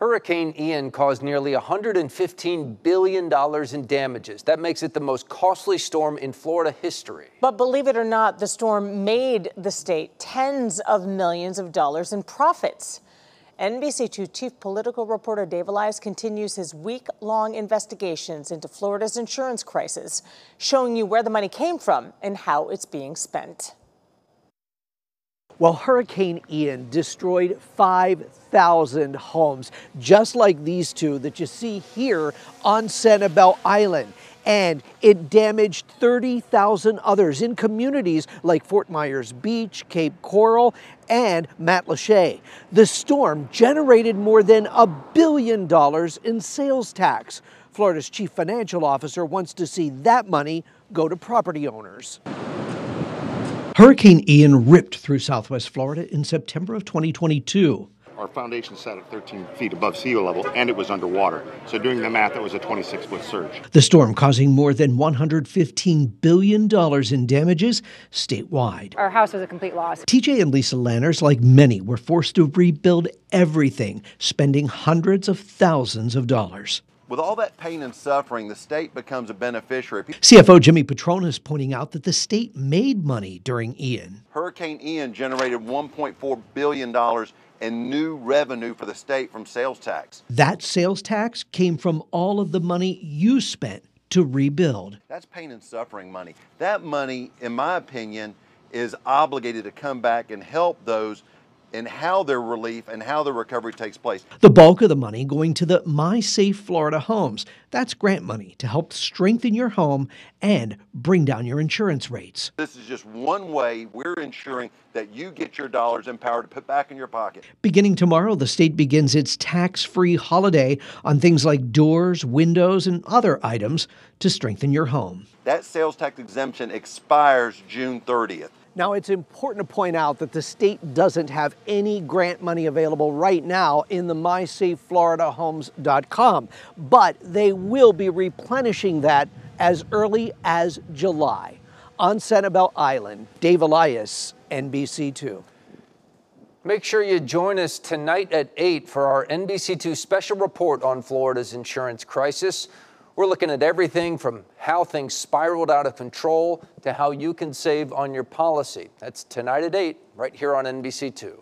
Hurricane Ian caused nearly $115 billion in damages. That makes it the most costly storm in Florida history. But believe it or not, the storm made the state tens of millions of dollars in profits. NBC2 chief political reporter Dave Elias continues his week long investigations into Florida's insurance crisis, showing you where the money came from and how it's being spent. Well, Hurricane Ian destroyed 5,000 homes, just like these two that you see here on Sanibel Island. And it damaged 30,000 others in communities like Fort Myers Beach, Cape Coral, and Matlacha. The storm generated more than a billion dollars in sales tax. Florida's chief financial officer wants to see that money go to property owners. Hurricane Ian ripped through southwest Florida in September of 2022. Our foundation sat at 13 feet above sea level and it was underwater. So doing the math, it was a 26 foot surge. The storm causing more than $115 billion in damages statewide. Our house was a complete loss. TJ and Lisa Lanners, like many, were forced to rebuild everything, spending hundreds of thousands of dollars. With all that pain and suffering, the state becomes a beneficiary. CFO Jimmy Patronis pointing out that the state made money during Ian. Hurricane Ian generated $1.4 billion in new revenue for the state from sales tax. That sales tax came from all of the money you spent to rebuild. That's pain and suffering money. That money, in my opinion, is obligated to come back and help those and how their relief and how their recovery takes place. The bulk of the money going to the My Safe Florida Homes. That's grant money to help strengthen your home and bring down your insurance rates. This is just one way we're ensuring that you get your dollars empowered to put back in your pocket. Beginning tomorrow, the state begins its tax free holiday on things like doors, windows, and other items to strengthen your home. That sales tax exemption expires June 30th. Now, it's important to point out that the state doesn't have any grant money available right now in the MySafeFloridaHomes.com, but they will be replenishing that as early as July. On Sanibel Island, Dave Elias, NBC2. Make sure you join us tonight at 8 for our NBC2 special report on Florida's insurance crisis. We're looking at everything from how things spiraled out of control to how you can save on your policy. That's tonight at 8, right here on NBC2.